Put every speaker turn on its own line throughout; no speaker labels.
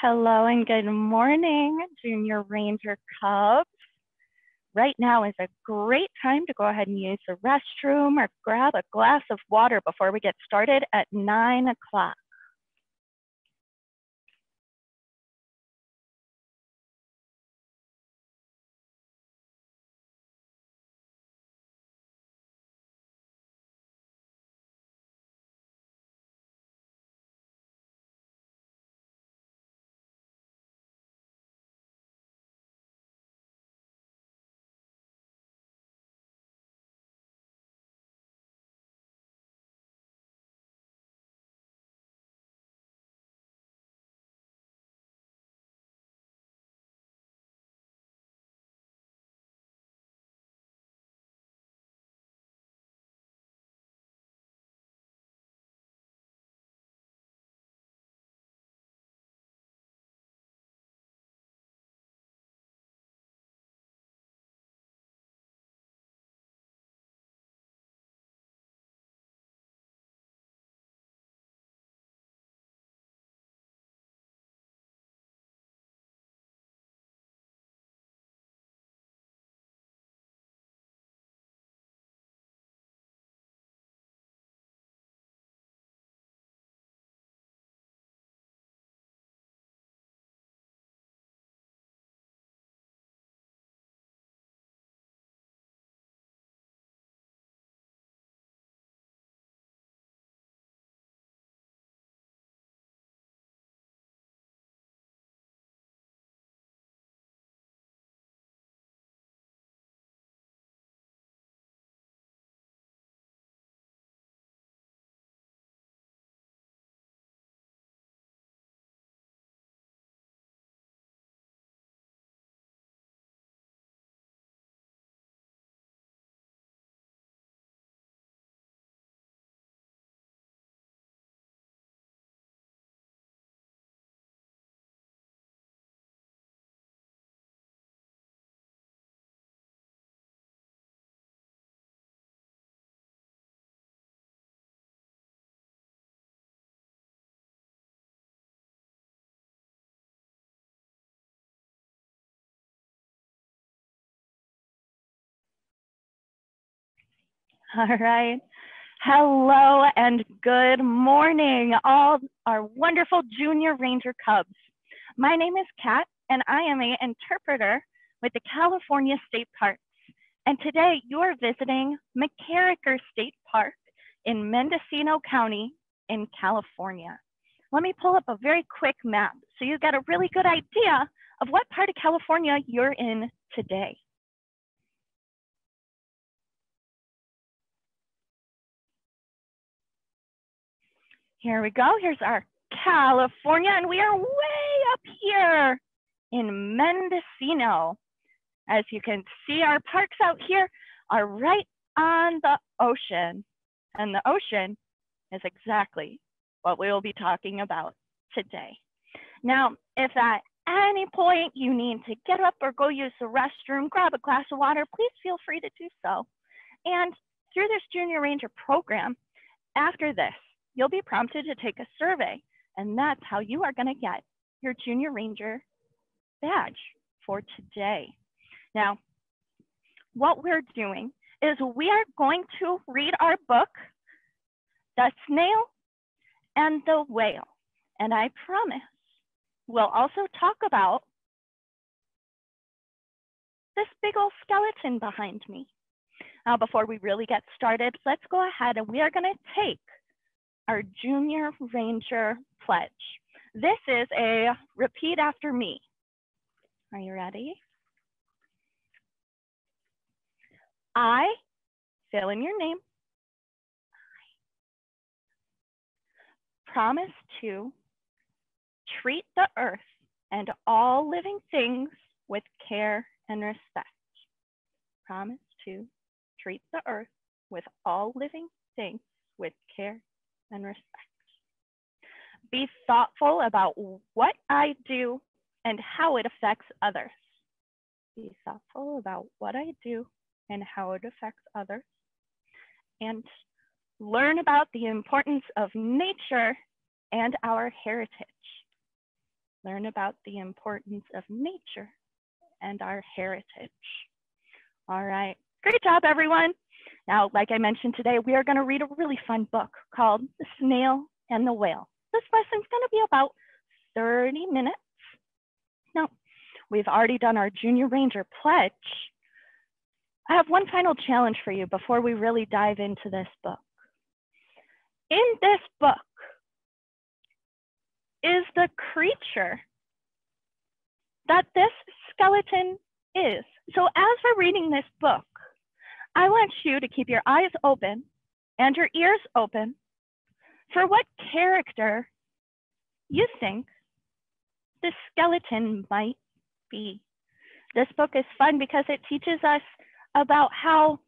Hello and good morning, Junior Ranger Cubs. Right now is a great time to go ahead and use the restroom or grab a glass of water before we get started at nine o'clock. All right. Hello and good morning, all our wonderful Junior Ranger Cubs. My name is Kat, and I am an interpreter with the California State Parks. And today you are visiting MacKerricher State Park in Mendocino County in California. Let me pull up a very quick map so you get a really good idea of what part of California you're in today. Here we go. Here's our California, and we are way up here in Mendocino. As you can see, our parks out here are right on the ocean, and the ocean is exactly what we will be talking about today. Now, if at any point you need to get up or go use the restroom, grab a glass of water, please feel free to do so. And through this Junior Ranger program, after this, you'll be prompted to take a survey, and that's how you are going to get your Junior Ranger badge for today. Now, what we're doing is we are going to read our book, The Snail and the Whale. And I promise we'll also talk about this big old skeleton behind me. Now, before we really get started, let's go ahead and we are going to take our Junior Ranger Pledge. This is a repeat after me. Are you ready? I, fill in your name, promise to treat the earth and all living things with care and respect. Promise to treat the earth with all living things with care and respect. Be thoughtful about what I do and how it affects others. Be thoughtful about what I do and how it affects others. And learn about the importance of nature and our heritage. learn about the importance of nature and our heritage. All right, great job, everyone. Now, like I mentioned today, we are going to read a really fun book called The Snail and the Whale. This lesson's going to be about 30 minutes. Now, we've already done our Junior Ranger pledge. I have one final challenge for you before we really dive into this book. In this book is the creature that this skeleton is. So as we're reading this book, I want you to keep your eyes open and your ears open for what character you think this skeleton might be. This book is fun because it teaches us about how,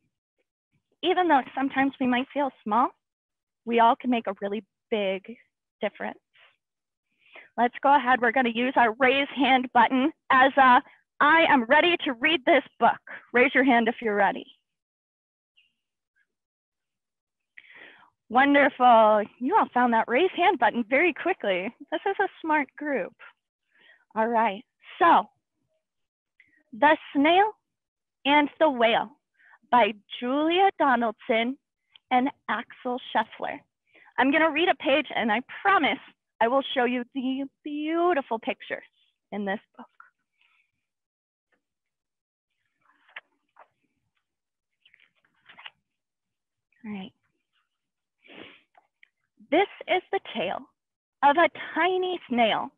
even though sometimes we might feel small, we all can make a really big difference. Let's go ahead. We're going to use our raise hand button as a I am ready to read this book. Raise your hand if you're ready. Wonderful. You all found that raise hand button very quickly. This is a smart group. All right. So, The Snail and the Whale by Julia Donaldson and Axel Scheffler. I'm going to read a page and I promise I will show you the beautiful pictures in this book. All right. This is the tale of a tiny snail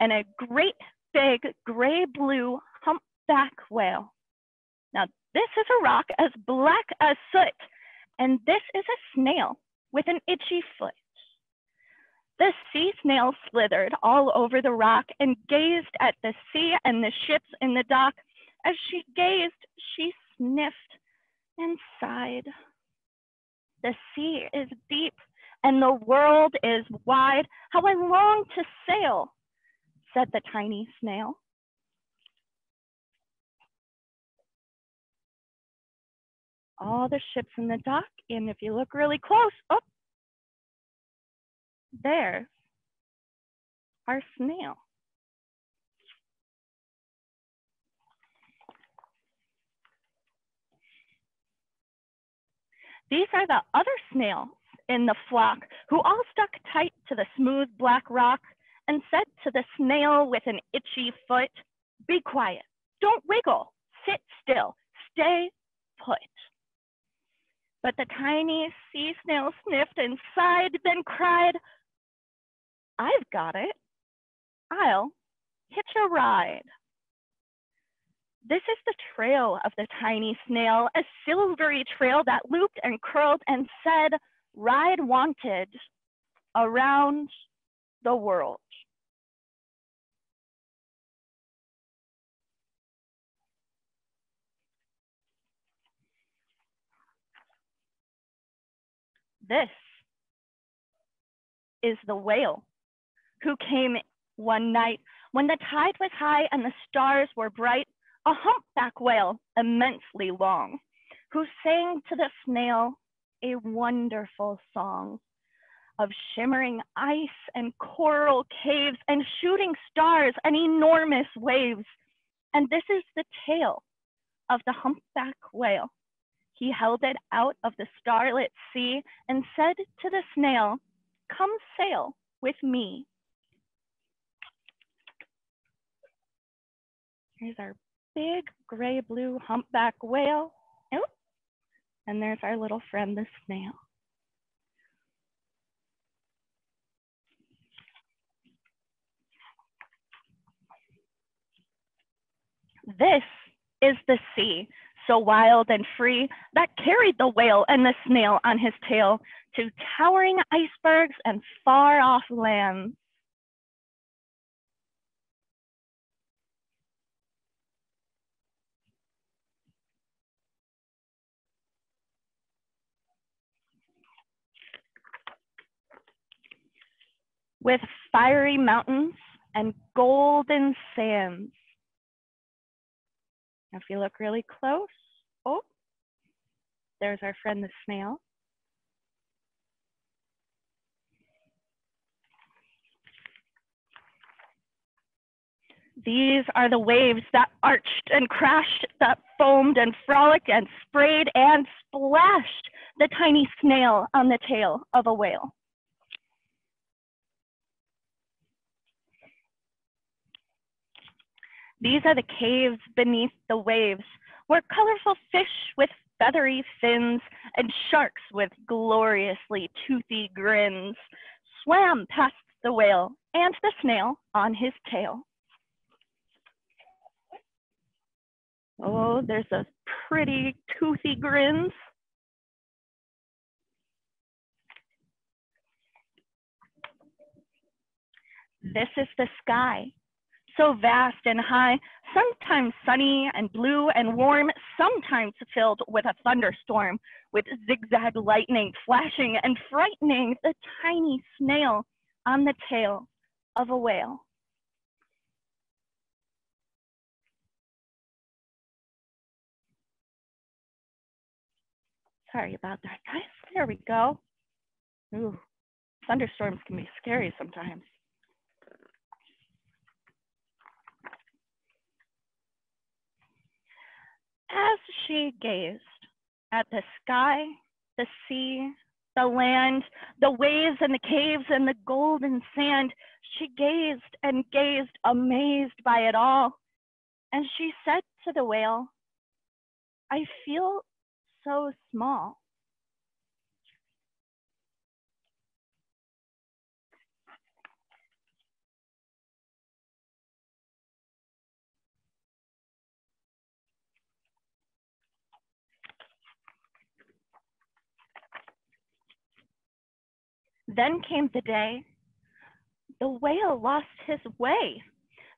and a great big gray blue humpback whale. Now, this is a rock as black as soot, and this is a snail with an itchy foot. The sea snail slithered all over the rock and gazed at the sea and the ships in the dock. As she gazed, she sniffed and sighed. The sea is deep and the world is wide. How I long to sail, said the tiny snail. All the ships in the dock, and if you look really close, oh, there's our snail. These are the other snails in the flock who all stuck tight to the smooth black rock and said to the snail with an itchy foot, Be quiet, don't wiggle, sit still, stay put. But the tiny sea snail sniffed and sighed, then cried, I've got it. I'll hitch a ride. This is the trail of the tiny snail, a silvery trail that looped and curled and said, ride wanted around the world. This is the whale who came one night when the tide was high and the stars were bright, a humpback whale immensely long, who sang to the snail a wonderful song of shimmering ice and coral caves and shooting stars and enormous waves. And this is the tale of the humpback whale. He held it out of the starlit sea and said to the snail, Come sail with me. Here's our big gray blue humpback whale. And there's our little friend, the snail. This is the sea, so wild and free, that carried the whale and the snail on his tail to towering icebergs and far off lands. With fiery mountains and golden sands. If you look really close, oh, there's our friend the snail. These are the waves that arched and crashed, that foamed and frolicked and sprayed and splashed the tiny snail on the tail of a whale. These are the caves beneath the waves, where colorful fish with feathery fins and sharks with gloriously toothy grins swam past the whale and the snail on his tail. Oh, there's a pretty toothy grins. This is the sky so vast and high, sometimes sunny and blue and warm, sometimes filled with a thunderstorm, with zigzag lightning flashing and frightening the tiny snail on the tail of a whale. Sorry about that, guys. There we go. Ooh, thunderstorms can be scary sometimes. As she gazed at the sky, the sea, the land, the waves and the caves and the golden sand, she gazed and gazed, amazed by it all. And she said to the whale, I feel so small. Then came the day the whale lost his way.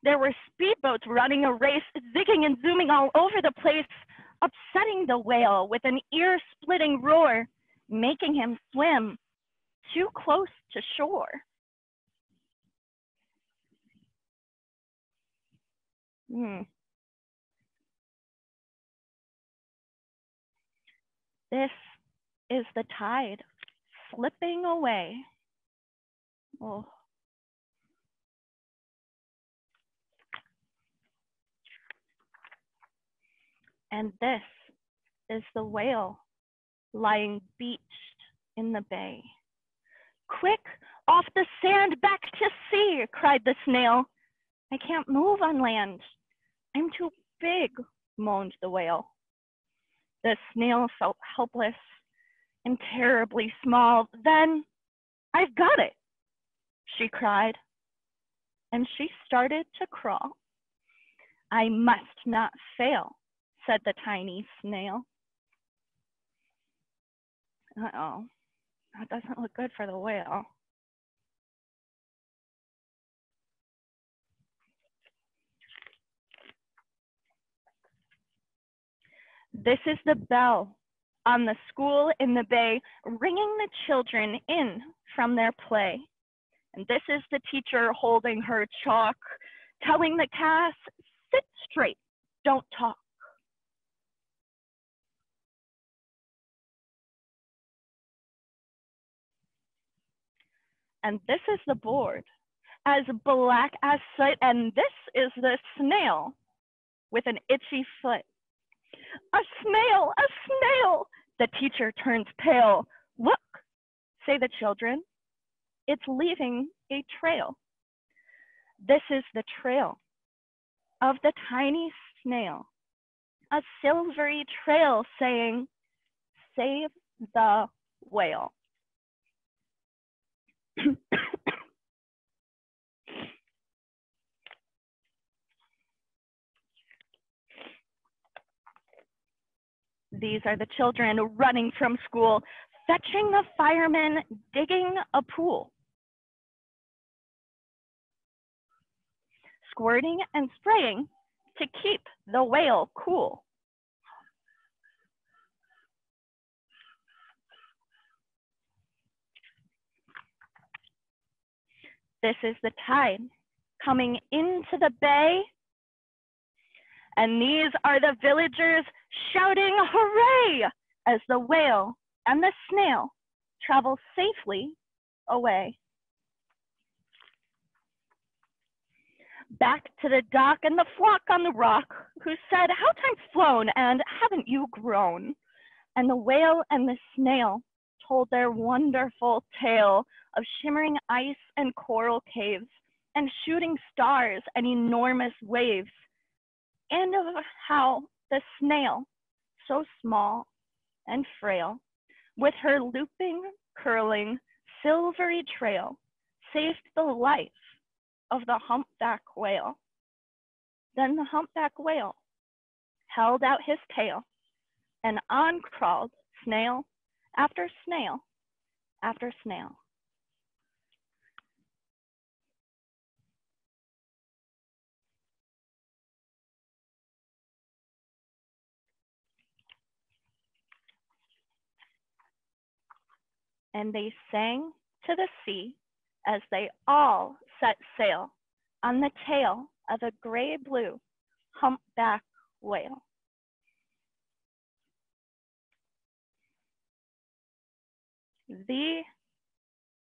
There were speedboats running a race, zigging and zooming all over the place, upsetting the whale with an ear splitting roar, making him swim too close to shore. Hmm. This is the tide slipping away. Oh. And this is the whale lying beached in the bay. Quick, off the sand, back to sea, cried the snail. I can't move on land. I'm too big, moaned the whale. The snail felt helpless and terribly small. Then I've got it, she cried. And she started to crawl. I must not fail, said the tiny snail. Uh oh, that doesn't look good for the whale. This is the bell on the school in the bay, ringing the children in from their play. And this is the teacher holding her chalk, telling the class, sit straight, don't talk. And this is the board, as black as soot, and this is the snail with an itchy foot. A snail, a snail, the teacher turns pale. Look, say the children. It's leaving a trail. This is the trail of the tiny snail, a silvery trail saying, Save the whale. These are the children running from school, fetching the firemen, digging a pool. Squirting and spraying to keep the whale cool. This is the tide coming into the bay and these are the villagers shouting hooray as the whale and the snail travel safely away. back to the dock and the flock on the rock, who said, How time's flown, and haven't you grown? And the whale and the snail told their wonderful tale of shimmering ice and coral caves, and shooting stars and enormous waves, and of how the snail, so small and frail, with her looping, curling, silvery trail, saved the life of the humpback whale. Then the humpback whale held out his tail and on crawled snail after snail after snail. And they sang to the sea as they all set sail on the tail of a gray blue humpback whale. The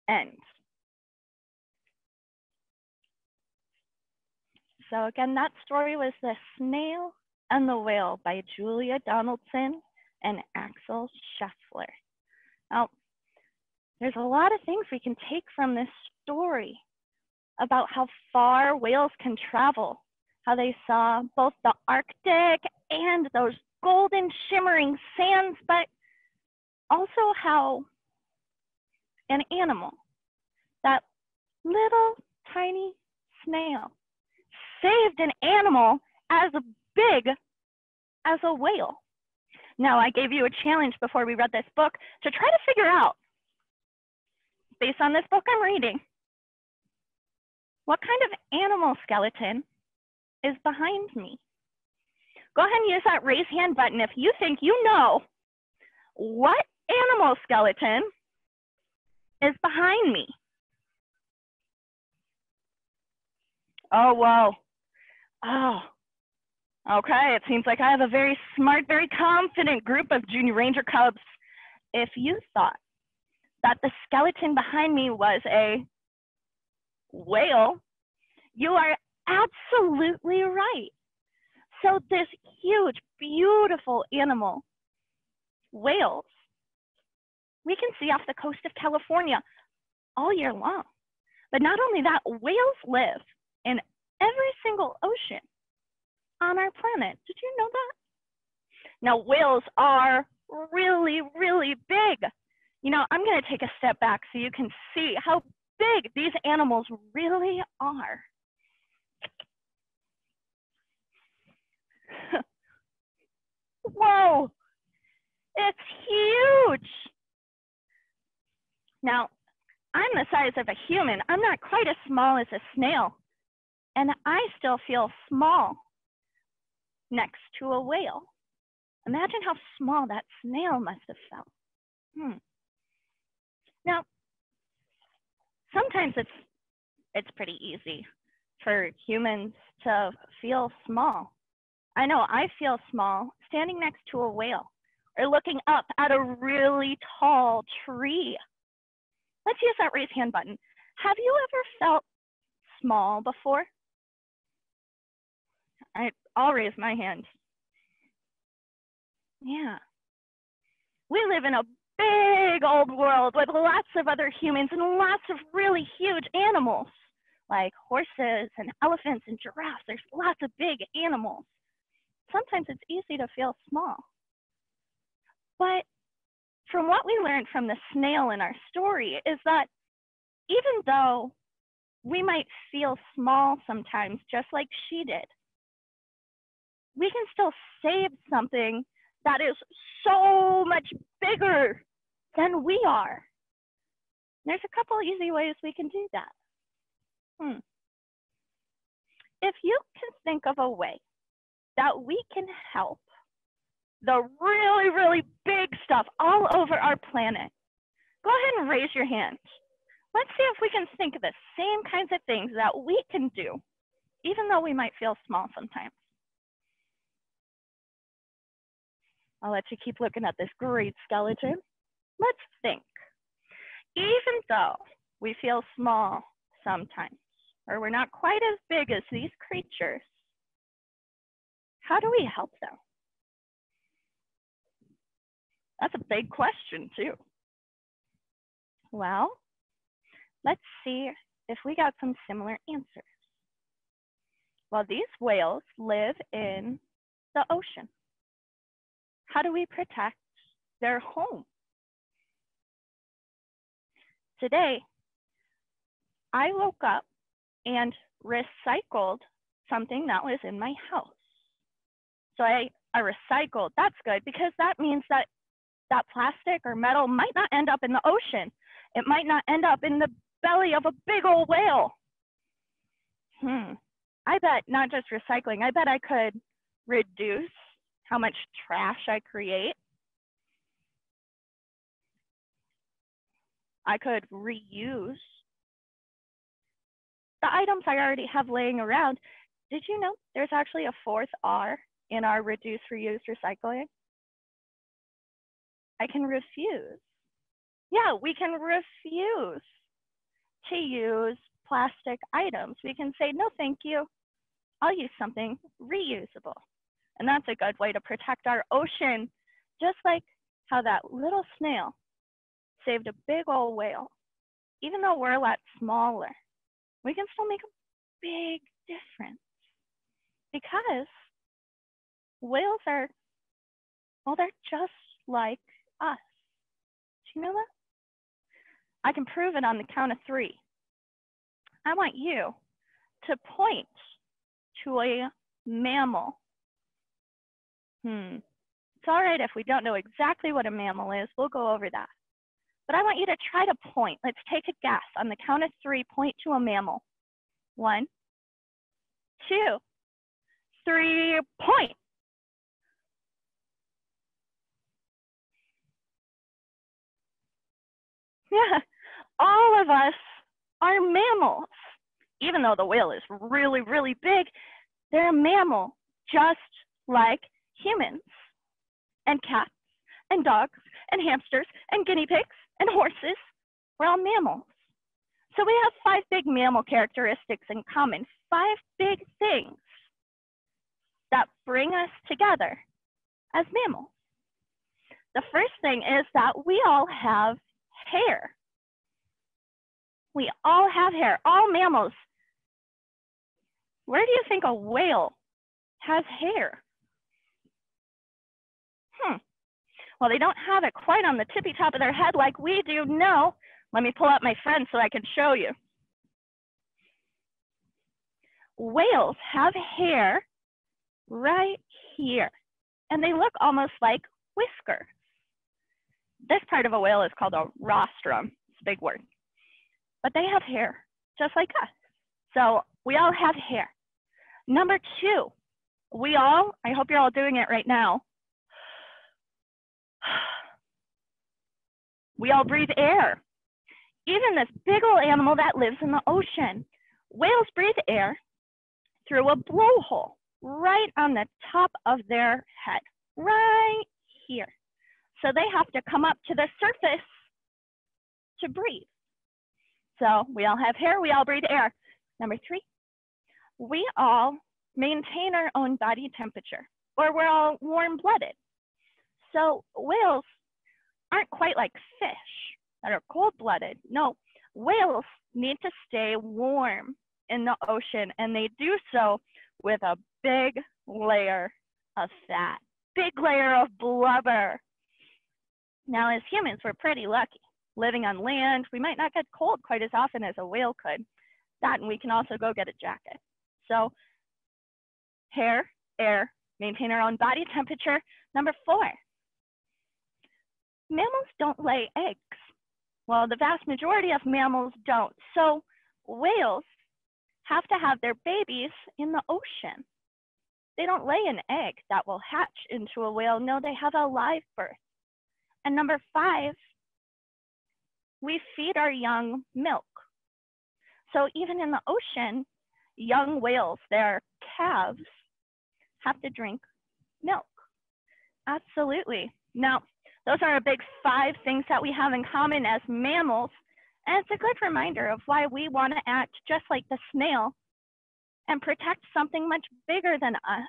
end. So again, that story was The Snail and the Whale by Julia Donaldson and Axel Scheffler. Now, there's a lot of things we can take from this story about how far whales can travel, how they saw both the Arctic and those golden shimmering sands, but also how an animal, that little tiny snail, saved an animal as big as a whale. Now, I gave you a challenge before we read this book to try to figure out, based on this book I'm reading, what kind of animal skeleton is behind me? Go ahead and use that raise hand button if you think you know what animal skeleton is behind me. Oh, whoa. Oh, okay. It seems like I have a very smart, very confident group of junior ranger cubs. If you thought that the skeleton behind me was a whale, you are absolutely right. So this huge, beautiful animal, whales, we can see off the coast of California all year long. But not only that, whales live in every single ocean on our planet. Did you know that? Now, whales are really, really big. You know, I'm going to take a step back so you can see how big these animals really are. Whoa, it's huge. Now, I'm the size of a human. I'm not quite as small as a snail. And I still feel small next to a whale. Imagine how small that snail must have felt. Hmm. Now, sometimes it's it's pretty easy for humans to feel small. I know I feel small standing next to a whale or looking up at a really tall tree. Let's use that raise hand button. Have you ever felt small before? I, I'll raise my hand. Yeah. We live in a big old world with lots of other humans and lots of really huge animals like horses and elephants and giraffes. There's lots of big animals. Sometimes it's easy to feel small. But from what we learned from the snail in our story is that even though we might feel small sometimes, just like she did, we can still save something that is so much bigger than we are. There's a couple easy ways we can do that. Hmm. If you can think of a way that we can help the really, really big stuff all over our planet, go ahead and raise your hand. Let's see if we can think of the same kinds of things that we can do, even though we might feel small sometimes. I'll let you keep looking at this great skeleton. Let's think. Even though we feel small sometimes, or we're not quite as big as these creatures, how do we help them? That's a big question too. Well, let's see if we got some similar answers. Well, these whales live in the ocean. How do we protect their home? Today, I woke up and recycled something that was in my house. So I, I recycled, that's good because that means that that plastic or metal might not end up in the ocean. It might not end up in the belly of a big old whale. Hmm, I bet not just recycling, I bet I could reduce how much trash I create. I could reuse the items I already have laying around. Did you know there's actually a fourth R in our reduce, reuse, recycling? I can refuse. Yeah, we can refuse to use plastic items. We can say, no, thank you. I'll use something reusable. And that's a good way to protect our ocean, just like how that little snail saved a big old whale. Even though we're a lot smaller, we can still make a big difference because whales are, well, they're just like us. Do you know that? I can prove it on the count of three. I want you to point to a mammal. Hmm. It's all right if we don't know exactly what a mammal is. We'll go over that. But I want you to try to point. Let's take a guess. On the count of three, point to a mammal. One, two, three, point. Yeah, all of us are mammals. Even though the whale is really, really big, they're a mammal, just like humans and cats and dogs and hamsters and guinea pigs and horses. We're all mammals. So we have five big mammal characteristics in common, five big things that bring us together as mammals. The first thing is that we all have hair. We all have hair, all mammals. Where do you think a whale has hair? Hmm. Well, they don't have it quite on the tippy top of their head like we do. No. Let me pull out my friend so I can show you. Whales have hair right here, and they look almost like whiskers. This part of a whale is called a rostrum. It's a big word. But they have hair just like us. So we all have hair. Number two, we all, I hope you're all doing it right now. We all breathe air. Even this big old animal that lives in the ocean. Whales breathe air through a blowhole right on the top of their head, right here. So they have to come up to the surface to breathe. So we all have hair, we all breathe air. Number three, we all maintain our own body temperature, or we're all warm blooded. So whales aren't quite like fish that are cold blooded. No, whales need to stay warm in the ocean, and they do so with a big layer of fat, big layer of blubber. Now, as humans, we're pretty lucky. Living on land, we might not get cold quite as often as a whale could. That, and we can also go get a jacket. So, hair, air, maintain our own body temperature. Number four, mammals don't lay eggs. Well, the vast majority of mammals don't. So, whales have to have their babies in the ocean. They don't lay an egg that will hatch into a whale. No, they have a live birth. And number five, we feed our young milk. So even in the ocean, young whales, their calves, have to drink milk. Absolutely. Now, those are our big five things that we have in common as mammals. And it's a good reminder of why we want to act just like the snail and protect something much bigger than us.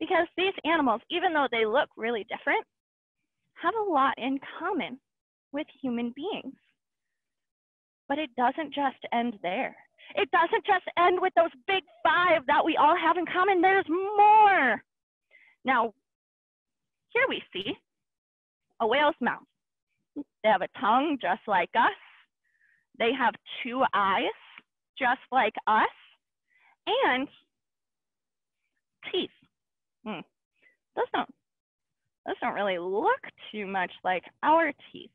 Because these animals, even though they look really different, have a lot in common with human beings. But it doesn't just end there. It doesn't just end with those big five that we all have in common. There's more. Now, here we see a whale's mouth. They have a tongue just like us. They have two eyes just like us and teeth. Hmm. Those don't those don't really look too much like our teeth.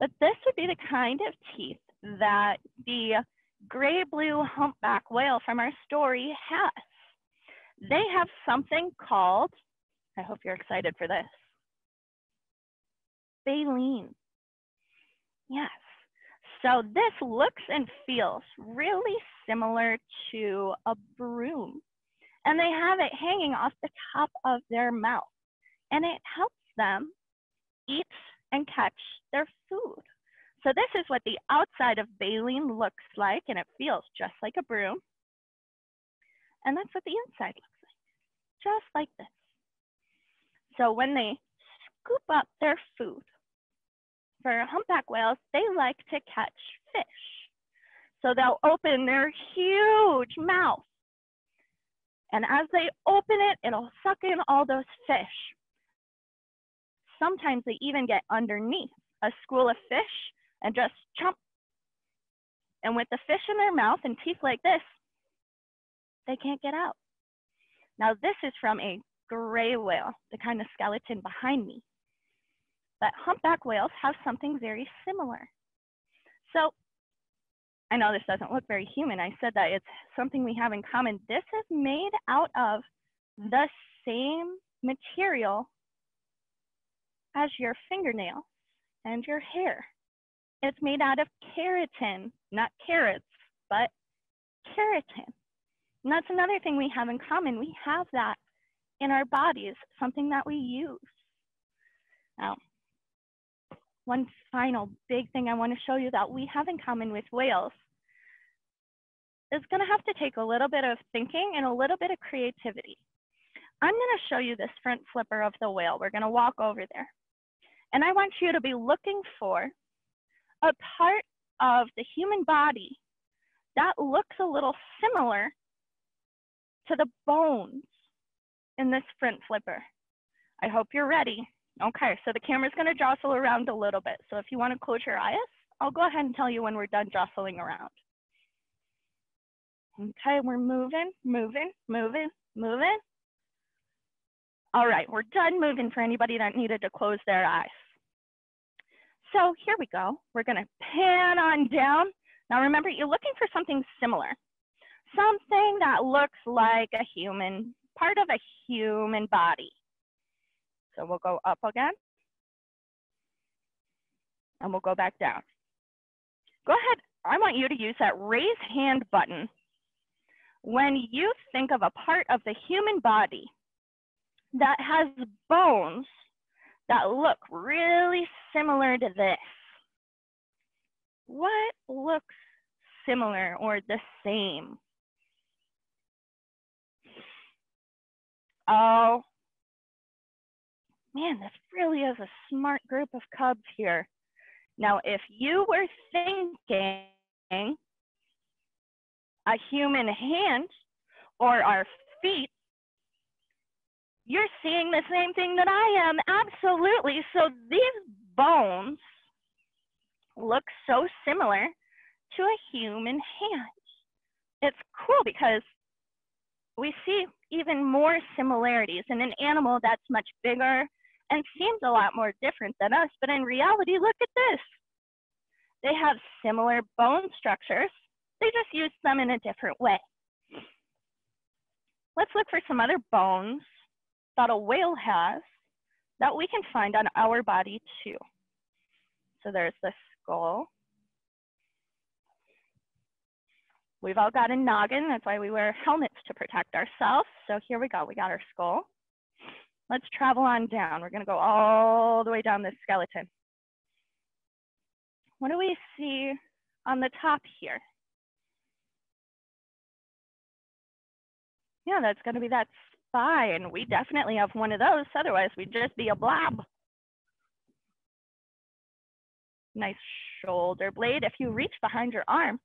But this would be the kind of teeth that the gray blue humpback whale from our story has. They have something called, I hope you're excited for this, baleen. Yes. So this looks and feels really similar to a broom. And they have it hanging off the top of their mouth. And it helps them eat and catch their food. So this is what the outside of baleen looks like, and it feels just like a broom. And that's what the inside looks like, just like this. So when they scoop up their food, for humpback whales, they like to catch fish. So they'll open their huge mouth. And as they open it, it'll suck in all those fish. Sometimes they even get underneath a school of fish and just chomp. And with the fish in their mouth and teeth like this, they can't get out. Now this is from a gray whale, the kind of skeleton behind me. But humpback whales have something very similar. So I know this doesn't look very human. I said that it's something we have in common. This is made out of the same material as your fingernail and your hair. It's made out of keratin, not carrots, but keratin. And that's another thing we have in common. We have that in our bodies, something that we use. Now, one final big thing I want to show you that we have in common with whales is going to have to take a little bit of thinking and a little bit of creativity. I'm going to show you this front flipper of the whale. We're going to walk over there. And I want you to be looking for a part of the human body that looks a little similar to the bones in this front flipper. I hope you're ready. Okay, so the camera's gonna jostle around a little bit. So if you wanna close your eyes, I'll go ahead and tell you when we're done jostling around. Okay, we're moving, moving, moving, moving. All right, we're done moving for anybody that needed to close their eyes. So here we go. We're gonna pan on down. Now remember, you're looking for something similar. Something that looks like a human, part of a human body. So we'll go up again. And we'll go back down. Go ahead. I want you to use that raise hand button when you think of a part of the human body that has bones that look really similar to this. What looks similar or the same? Oh, man, this really is a smart group of cubs here. Now, if you were thinking a human hand or our feet, you're seeing the same thing that I am. Absolutely. So these bones look so similar to a human hand. It's cool because we see even more similarities in an animal that's much bigger and seems a lot more different than us. But in reality, look at this. They have similar bone structures. They just use them in a different way. Let's look for some other bones that a whale has that we can find on our body too. So there's the skull. We've all got a noggin. That's why we wear helmets to protect ourselves. So here we go. We got our skull. Let's travel on down. We're going to go all the way down this skeleton. What do we see on the top here. Yeah, that's gonna be that spine. We definitely have one of those, otherwise we'd just be a blob. Nice shoulder blade. If you reach behind your arm,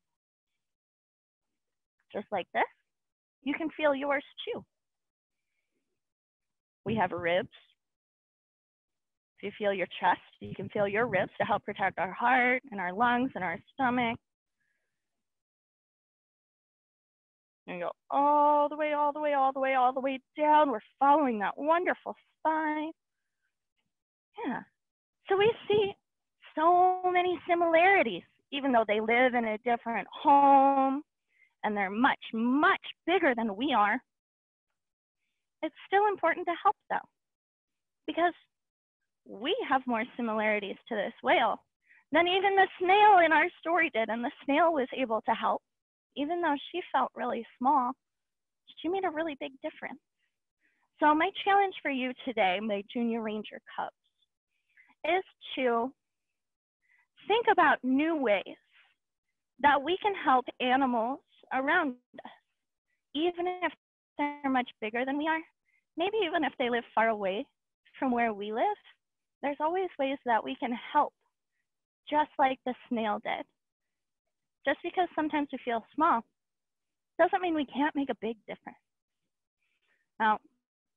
just like this, you can feel yours too. We mm-hmm. have ribs. If you feel your chest, you can feel your ribs to help protect our heart and our lungs and our stomach. And go all the way, all the way, all the way, all the way down. We're following that wonderful spine. Yeah. So we see so many similarities, even though they live in a different home and they're much, much bigger than we are. It's still important to help though, because we have more similarities to this whale than even the snail in our story did. And the snail was able to help, even though she felt really small, she made a really big difference. So my challenge for you today, my junior ranger cubs, is to think about new ways that we can help animals around us, even if they're much bigger than we are, maybe even if they live far away from where we live, there's always ways that we can help, just like the snail did. Just because sometimes we feel small doesn't mean we can't make a big difference. Now,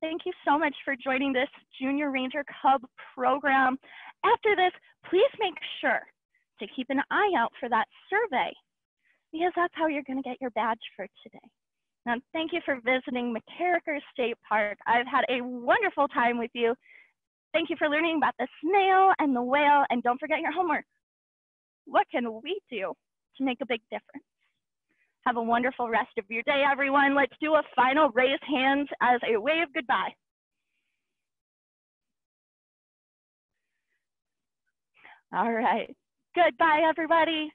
thank you so much for joining this Junior Ranger Cub program. After this, please make sure to keep an eye out for that survey because that's how you're going to get your badge for today. Now, thank you for visiting MacKerricher State Park. I've had a wonderful time with you. Thank you for learning about the snail and the whale, and don't forget your homework. What can we do to make a big difference? Have a wonderful rest of your day, everyone. Let's do a final raise hands as a of goodbye. All right. Goodbye, everybody.